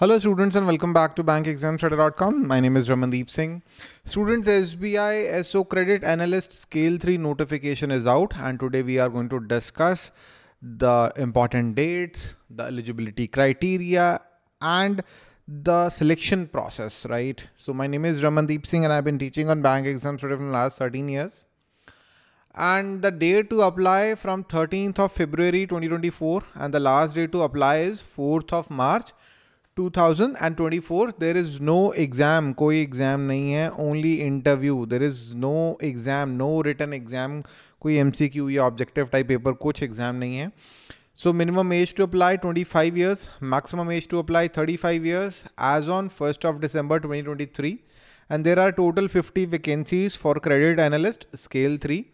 Hello students and welcome back to bankexamstoday.com. My name is Ramandeep Singh. Students SBI SO Credit Analyst Scale 3 notification is out and today we are going to discuss the important dates, the eligibility criteria and the selection process, right? So my name is Ramandeep Singh and I've been teaching on bank exams for the last 13 years. And the date to apply from 13th of February 2024 and the last date to apply is 4th of March 2024 there is no exam कोई exam नहीं है only interview there is no exam no written exam कोई MCQ या objective type paper कुछ exam नहीं है so minimum age to apply 25 years maximum age to apply 35 years as on 1st of December 2023 and there are total 50 vacancies for credit analyst scale 3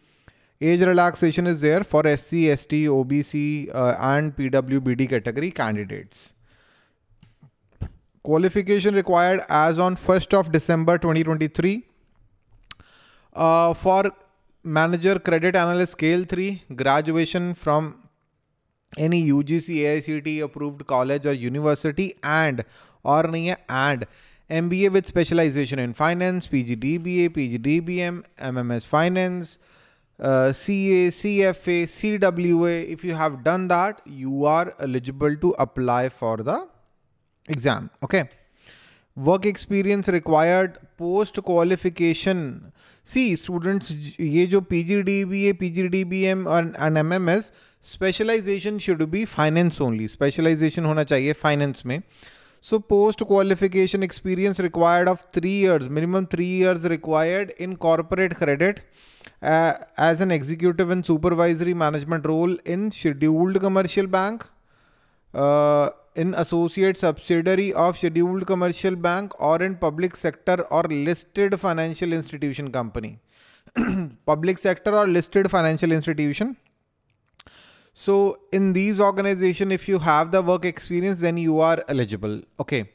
age relaxation is there for SC, ST, OBC uh, and PWBD category candidates qualification required as on 1st of December 2023 uh, for manager credit analyst scale 3 graduation from any UGC AICT approved college or university and or and MBA with specialization in finance, PGDBA, PGDBM, MMS finance, uh, CA, CFA, CWA. If you have done that, you are eligible to apply for the exam okay work experience required post qualification see students ये जो P G D B A P G D B M and M M S specialisation should be finance only specialisation होना चाहिए finance में. So post qualification experience required of three years minimum three years required in corporate credit as an executive and supervisory management role in scheduled commercial bank in associate subsidiary of scheduled commercial bank or in public sector or listed financial institution company. public sector or listed financial institution. So in these organization, if you have the work experience, then you are eligible. Okay.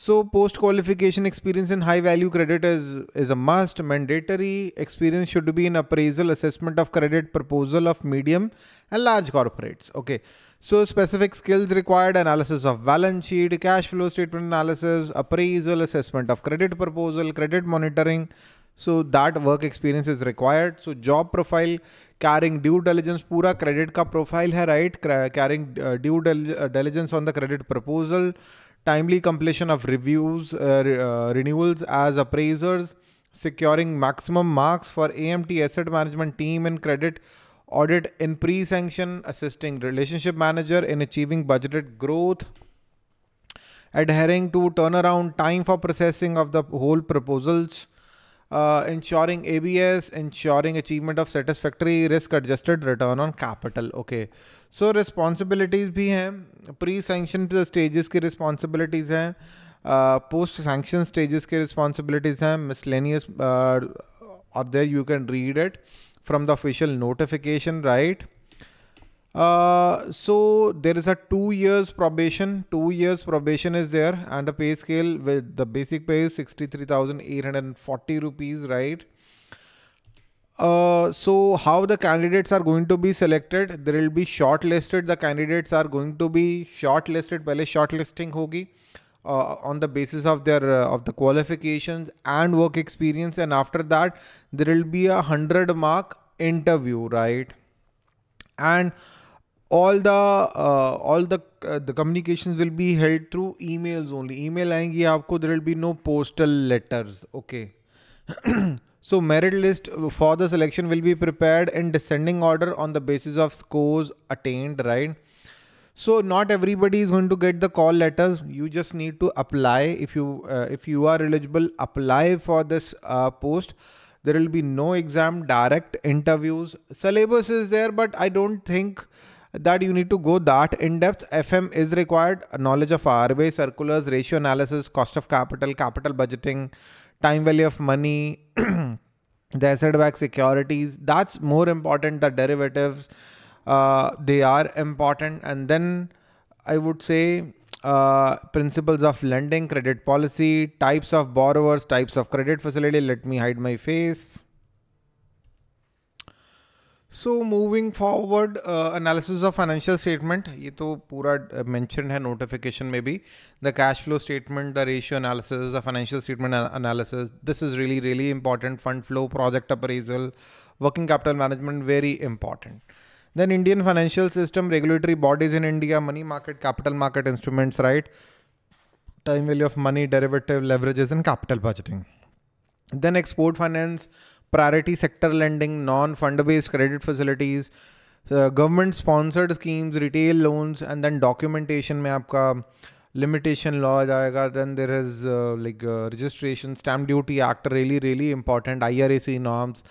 So post qualification experience in high value credit is, is a must. Mandatory experience should be in appraisal, assessment of credit, proposal of medium and large corporates. Okay. So specific skills required analysis of balance sheet, cash flow statement analysis, appraisal, assessment of credit proposal, credit monitoring. So that work experience is required. So job profile carrying due diligence pura credit ka profile hai right carrying uh, due uh, diligence on the credit proposal timely completion of reviews uh, uh, renewals as appraisers securing maximum marks for AMT asset management team and credit audit in pre-sanction, assisting relationship manager in achieving budgeted growth, adhering to turnaround time for processing of the whole proposals, uh, ensuring ABS, ensuring achievement of satisfactory risk-adjusted return on capital. Okay, so responsibilities bhi hain pre-sanction stages ki responsibilities hain uh, post-sanction stages ki responsibilities hain miscellaneous uh, or there you can read it from the official notification, right? Uh, so there is a two years probation, two years probation is there and a pay scale with the basic pay is 63,840 rupees, right? Uh, so how the candidates are going to be selected? There will be shortlisted. The candidates are going to be shortlisted. Pehle shortlisting hogi uh, on the basis of their uh, of the qualifications and work experience. And after that there will be a 100 mark interview right? And all the uh, all the uh, the communications will be held through emails only email आएंगी आपको there will be no postal letters okay so merit list for the selection will be prepared in descending order on the basis of scores attained right so not everybody is going to get the call letters you just need to apply if you uh, if you are eligible apply for this uh, post there will be no exam direct interviews syllabus is there but i don't think that you need to go that in depth. Fm is required. Knowledge of RBI circulars ratio analysis cost of capital capital budgeting time value of money the asset backed securities. That's more important. The derivatives uh, they are important. And then i would say uh, principles of lending, credit policy, types of borrowers, types of credit facility. Let me hide my face. So moving forward, uh, analysis of financial statement. ये तो पूरा uh, mentioned है notification में भी. The cash flow statement, the ratio analysis, the financial statement analysis. This is really really important. Fund flow, project appraisal, working capital management, very important. Then Indian financial system, regulatory bodies in India, money market, capital market instruments, right? Time value of money, derivative, leverages, and capital budgeting. Then export finance priority sector lending non fund based credit facilities government sponsored schemes retail loans and then documentation में आपका limitation law आ जाएगा then there is like registration stamp duty act really really important I R A C norms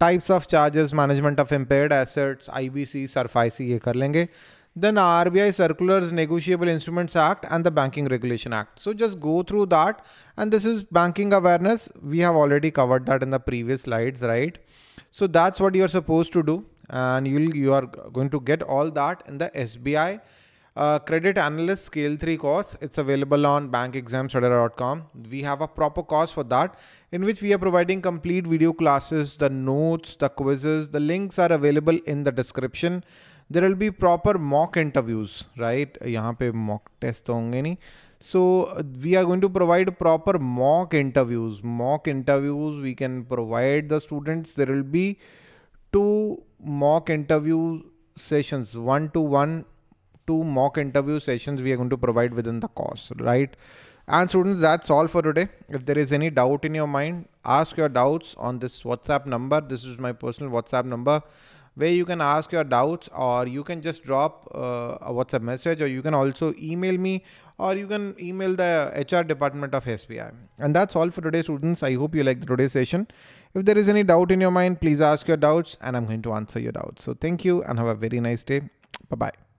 types of charges management of impaired assets I B C SARFAESI ये कर लेंगे। Then RBI circulars, Negotiable Instruments Act and the Banking Regulation Act. So just go through that. And this is banking awareness. We have already covered that in the previous slides, right? So that's what you're supposed to do. And you'll, you are going to get all that in the SBI uh, Credit Analyst Scale 3 course. It's available on bankexamstoday.com. We have a proper course for that in which we are providing complete video classes, the notes, the quizzes. The links are available in the description. There will be proper mock interviews right यहाँ पे mock test तो होंगे नहीं so we are going to provide proper mock interviews mock interviews we can provide the students there will be to mock interview sessions one to one two mock interview sessions we are going to provide within the course right and students that's all for today if there is any doubt in your mind ask your doubts on this whatsapp number this is my personal whatsapp number where you can ask your doubts or you can just drop uh, a WhatsApp message or you can also email me or you can email the HR department of SBI. And that's all for today students. I hope you liked today's session. If there is any doubt in your mind, please ask your doubts and I'm going to answer your doubts. So thank you and have a very nice day. Bye-bye.